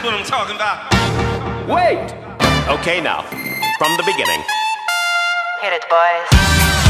That's what I'm talking about. Wait! Okay, now, from the beginning. Hit it, boys.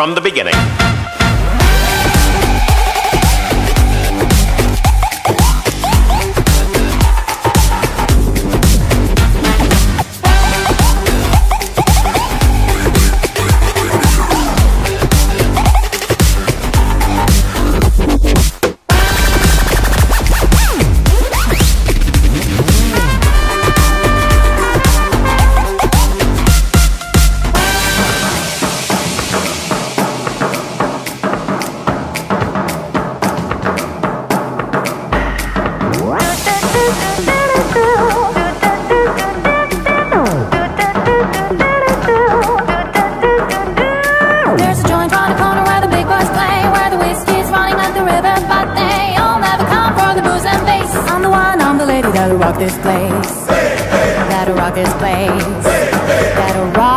From the beginning. Gotta rock this place. Gotta rock this place. Gotta rock.